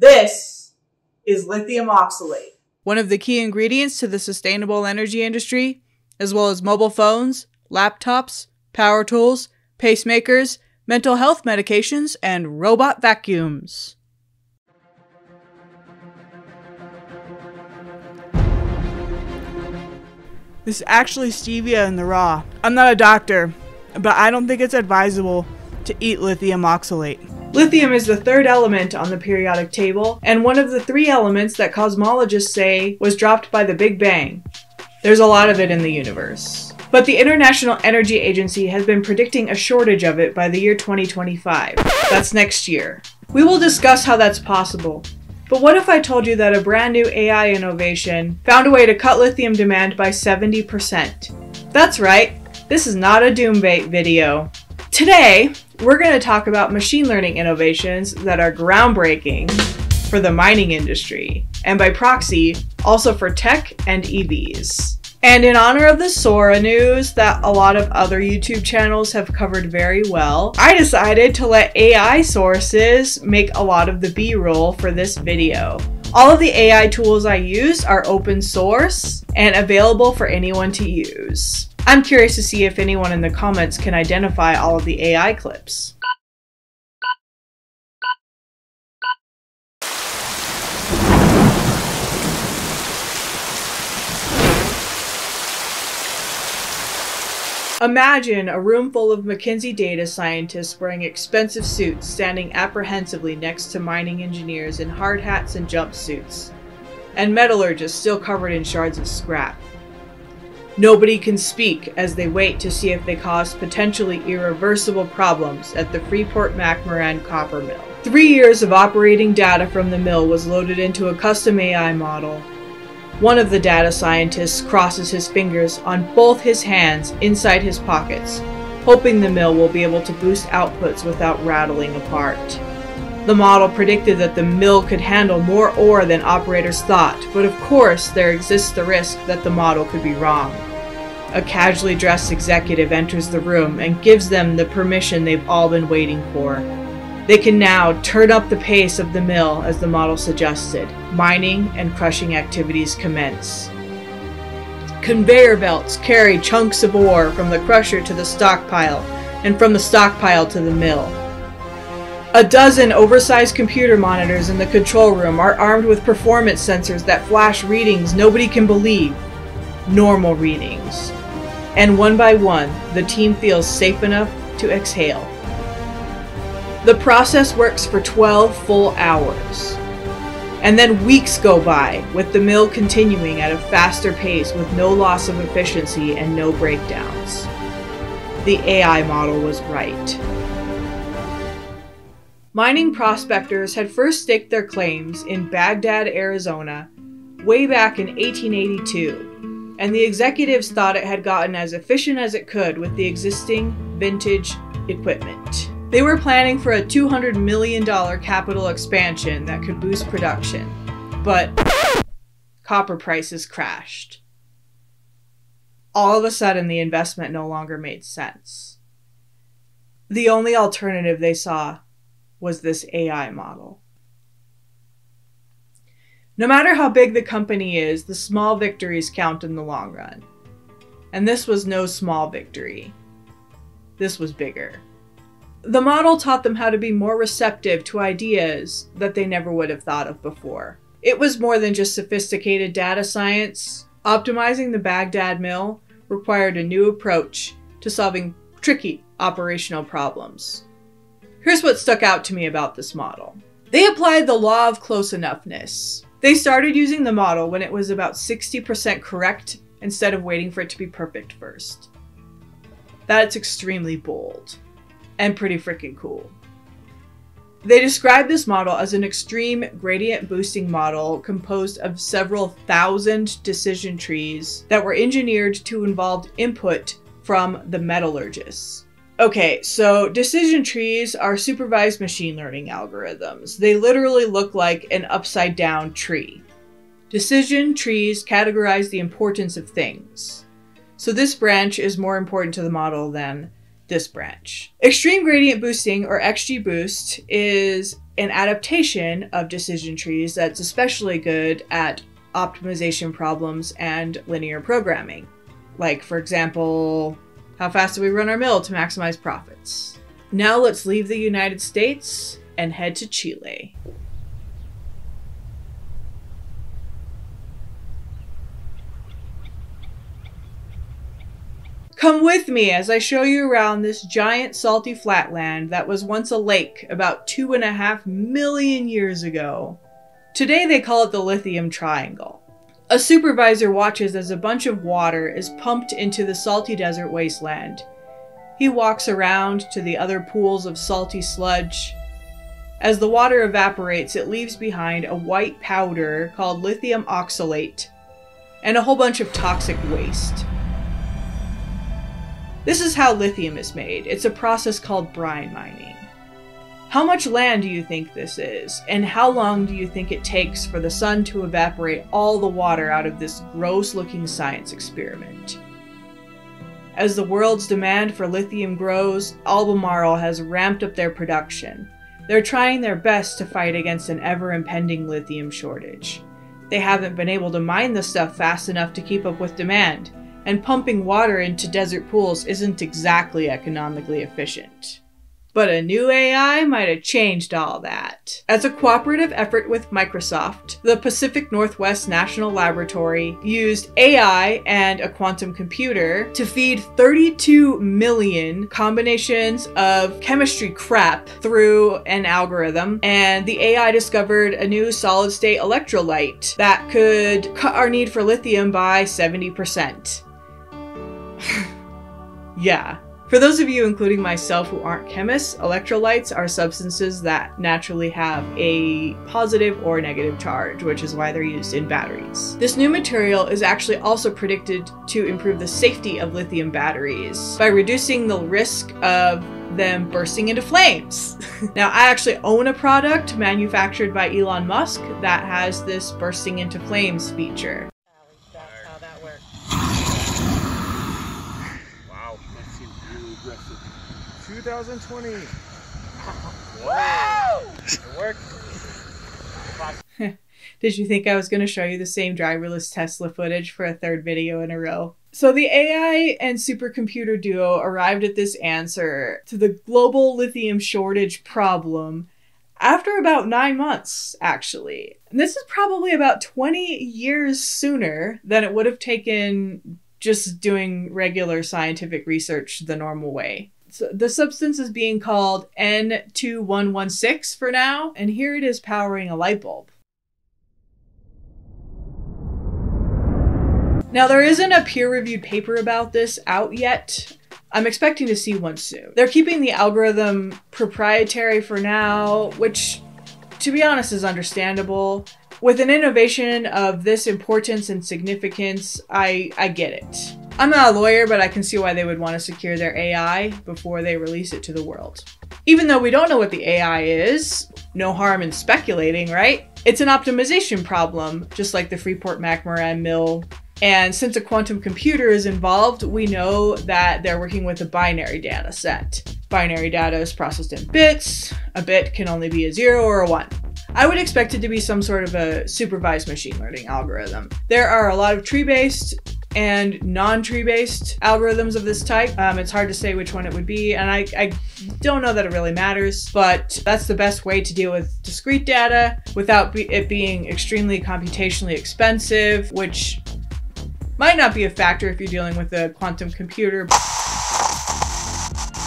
This is lithium oxalate. one of the key ingredients to the sustainable energy industry, as well as mobile phones, laptops, power tools, pacemakers, mental health medications, and robot vacuums. This is actually stevia in the raw. I'm not a doctor, but I don't think it's advisable to eat lithium oxalate. Lithium is the third element on the periodic table, and one of the three elements that cosmologists say was dropped by the Big Bang. There's a lot of it in the universe. But the International Energy Agency has been predicting a shortage of it by the year 2025. That's next year. We will discuss how that's possible. But what if I told you that a brand new AI innovation found a way to cut lithium demand by 70%? That's right, this is not a doombait video. Today, we're going to talk about machine learning innovations that are groundbreaking for the mining industry, and by proxy, also for tech and EVs. And in honor of the Sora news that a lot of other YouTube channels have covered very well, I decided to let AI sources make a lot of the B-roll for this video. All of the AI tools I use are open source and available for anyone to use. I'm curious to see if anyone in the comments can identify all of the AI clips. Imagine a room full of McKinsey data scientists wearing expensive suits standing apprehensively next to mining engineers in hard hats and jumpsuits, and metallurgists still covered in shards of scrap. Nobody can speak as they wait to see if they cause potentially irreversible problems at the Freeport McMoRan copper mill. Three years of operating data from the mill was loaded into a custom AI model. One of the data scientists crosses his fingers on both his hands inside his pockets, hoping the mill will be able to boost outputs without rattling apart. The model predicted that the mill could handle more ore than operators thought, but of course there exists the risk that the model could be wrong. A casually dressed executive enters the room and gives them the permission they've all been waiting for. They can now turn up the pace of the mill as the model suggested. Mining and crushing activities commence. Conveyor belts carry chunks of ore from the crusher to the stockpile, and from the stockpile to the mill. A dozen oversized computer monitors in the control room are armed with performance sensors that flash readings nobody can believe. Normal readings. And one by one, the team feels safe enough to exhale. The process works for 12 full hours. And then weeks go by, with the mill continuing at a faster pace with no loss of efficiency and no breakdowns. The AI model was right. Mining prospectors had first staked their claims in Bagdad, Arizona, way back in 1882, and the executives thought it had gotten as efficient as it could with the existing vintage equipment. They were planning for a $200 million capital expansion that could boost production, but copper prices crashed. All of a sudden, the investment no longer made sense. The only alternative they saw was this AI model. No matter how big the company is, the small victories count in the long run. And this was no small victory. This was bigger. The model taught them how to be more receptive to ideas that they never would have thought of before. It was more than just sophisticated data science. Optimizing the Bagdad mill required a new approach to solving tricky operational problems. Here's what stuck out to me about this model. They applied the law of close enoughness. They started using the model when it was about 60% correct instead of waiting for it to be perfect first. That's extremely bold and pretty freaking cool. They describe this model as an extreme gradient boosting model composed of several thousand decision trees that were engineered to involve input from the metallurgists. Okay, so decision trees are supervised machine learning algorithms. They literally look like an upside down tree. Decision trees categorize the importance of things. So this branch is more important to the model than this branch. Extreme gradient boosting, or XGBoost, is an adaptation of decision trees that's especially good at optimization problems and linear programming. Like, for example, how fast do we run our mill to maximize profits? Now let's leave the United States and head to Chile. Come with me as I show you around this giant salty flatland that was once a lake about two and a half million years ago. Today they call it the Lithium Triangle. A supervisor watches as a bunch of water is pumped into the salty desert wasteland. He walks around to the other pools of salty sludge. As the water evaporates, it leaves behind a white powder called lithium oxalate and a whole bunch of toxic waste. This is how lithium is made. It's a process called brine mining. How much land do you think this is? And how long do you think it takes for the sun to evaporate all the water out of this gross looking science experiment? As the world's demand for lithium grows, Albemarle has ramped up their production. They're trying their best to fight against an ever impending lithium shortage. They haven't been able to mine the stuff fast enough to keep up with demand, and pumping water into desert pools isn't exactly economically efficient. But a new AI might have changed all that. As a cooperative effort with Microsoft, the Pacific Northwest National Laboratory used AI and a quantum computer to feed 32 million combinations of chemistry crap through an algorithm, and the AI discovered a new solid state electrolyte that could cut our need for lithium by 70%. yeah. For those of you, including myself, who aren't chemists, electrolytes are substances that naturally have a positive or negative charge, which is why they're used in batteries. This new material is actually also predicted to improve the safety of lithium batteries by reducing the risk of them bursting into flames. now, I actually own a product manufactured by Elon Musk that has this bursting into flames feature. 2020. Wow! Did you think I was going to show you the same driverless Tesla footage for a third video in a row? So the AI and supercomputer duo arrived at this answer to the global lithium shortage problem after about nine months, actually. And this is probably about 20 years sooner than it would have taken just doing regular scientific research the normal way. So the substance is being called N2116 for now, and here it is powering a light bulb. Now, there isn't a peer reviewed paper about this out yet. I'm expecting to see one soon. They're keeping the algorithm proprietary for now, which, to be honest, is understandable. With an innovation of this importance and significance, I, I get it. I'm not a lawyer, but I can see why they would want to secure their AI before they release it to the world. Even though we don't know what the AI is, no harm in speculating, right? It's an optimization problem, just like the Freeport McMoRan mill. And since a quantum computer is involved, we know that they're working with a binary data set. Binary data is processed in bits. A bit can only be a zero or a one. I would expect it to be some sort of a supervised machine learning algorithm. There are a lot of tree based and non-tree based algorithms of this type. Um, it's hard to say which one it would be, and I, I don't know that it really matters, but that's the best way to deal with discrete data without be it being extremely computationally expensive, which might not be a factor if you're dealing with a quantum computer.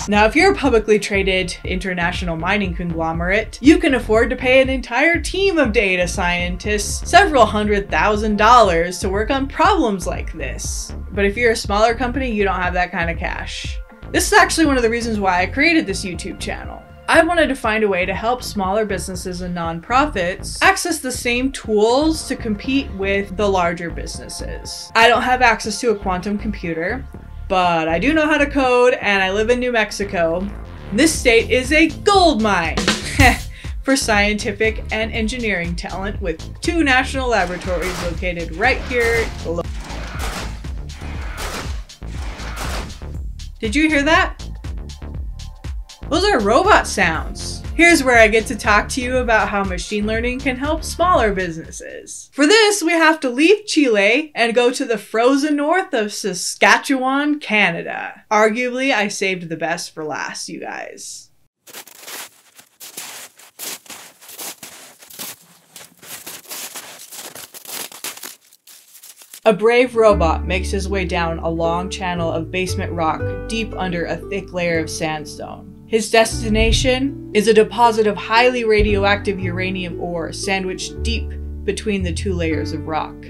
Now, if you're a publicly traded international mining conglomerate, you can afford to pay an entire team of data scientists several hundred thousand dollars to work on problems like this. But if you're a smaller company, you don't have that kind of cash. This is actually one of the reasons why I created this YouTube channel. I wanted to find a way to help smaller businesses and nonprofits access the same tools to compete with the larger businesses. I don't have access to a quantum computer, but I do know how to code and I live in New Mexico. This state is a gold mine for scientific and engineering talent with two national laboratories located right here below. Did you hear that? Those are robot sounds. Here's where I get to talk to you about how machine learning can help smaller businesses. For this, we have to leave Chile and go to the frozen north of Saskatchewan, Canada. Arguably, I saved the best for last, you guys. A brave robot makes his way down a long channel of basement rock deep under a thick layer of sandstone. His destination is a deposit of highly radioactive uranium ore sandwiched deep between the two layers of rock.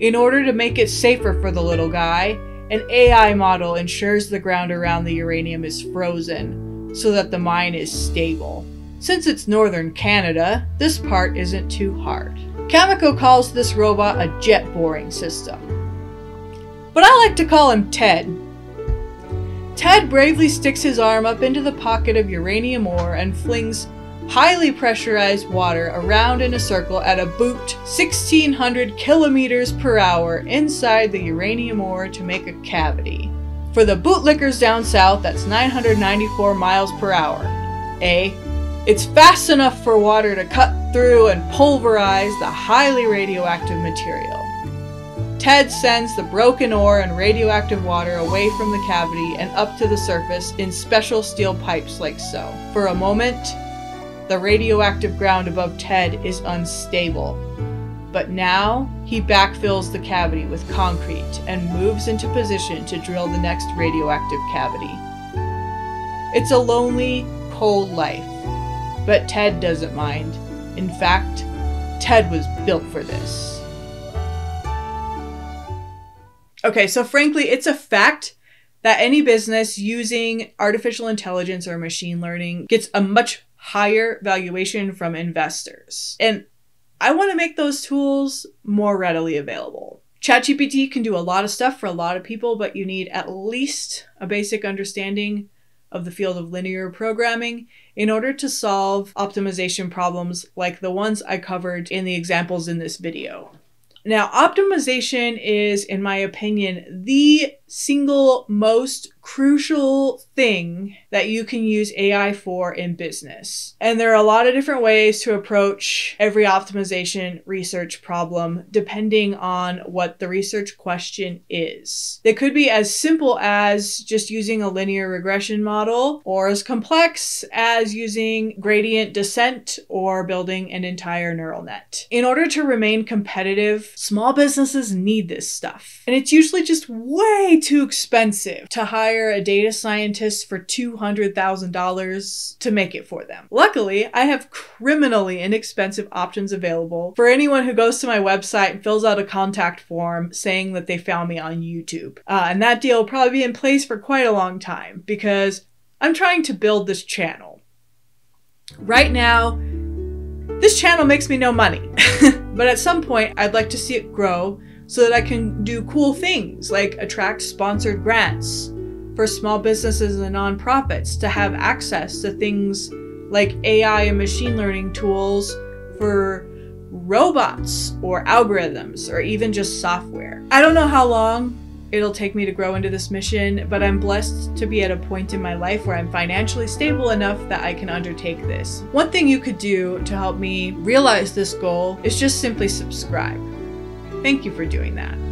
In order to make it safer for the little guy, an AI model ensures the ground around the uranium is frozen so that the mine is stable. Since it's northern Canada, this part isn't too hard. Cameco calls this robot a jet boring system. But I like to call him Ted. Ted bravely sticks his arm up into the pocket of uranium ore and flings highly pressurized water around in a circle at a boot 1600 kilometers per hour inside the uranium ore to make a cavity. For the bootlickers down south, that's 994 miles per hour. A. It's fast enough for water to cut through and pulverize the highly radioactive material. Ted sends the broken ore and radioactive water away from the cavity and up to the surface in special steel pipes like so. For a moment, the radioactive ground above Ted is unstable. But now, he backfills the cavity with concrete and moves into position to drill the next radioactive cavity. It's a lonely, cold life, but Ted doesn't mind. In fact, Ted was built for this. Okay, so frankly, it's a fact that any business using artificial intelligence or machine learning gets a much higher valuation from investors. And I want to make those tools more readily available. ChatGPT can do a lot of stuff for a lot of people, but you need at least a basic understanding of the field of linear programming in order to solve optimization problems like the ones I covered in the examples in this video. Now, optimization is, in my opinion, the single most crucial thing that you can use AI for in business. And there are a lot of different ways to approach every optimization research problem depending on what the research question is. They could be as simple as just using a linear regression model or as complex as using gradient descent or building an entire neural net. In order to remain competitive, small businesses need this stuff. And it's usually just way too expensive to hire a data scientist for $200,000 to make it for them. Luckily, I have criminally inexpensive options available for anyone who goes to my website and fills out a contact form saying that they found me on YouTube. Uh, and that deal will probably be in place for quite a long time because I'm trying to build this channel. Right now, this channel makes me no money, but at some point I'd like to see it grow so that I can do cool things like attract sponsored grants for small businesses and nonprofits to have access to things like AI and machine learning tools for robots or algorithms or even just software. I don't know how long it'll take me to grow into this mission, but I'm blessed to be at a point in my life where I'm financially stable enough that I can undertake this. One thing you could do to help me realize this goal is just simply subscribe. Thank you for doing that.